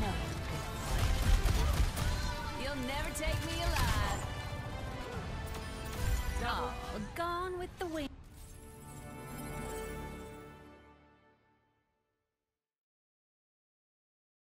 Know. You'll never take me alive. Dog, gone with the wind.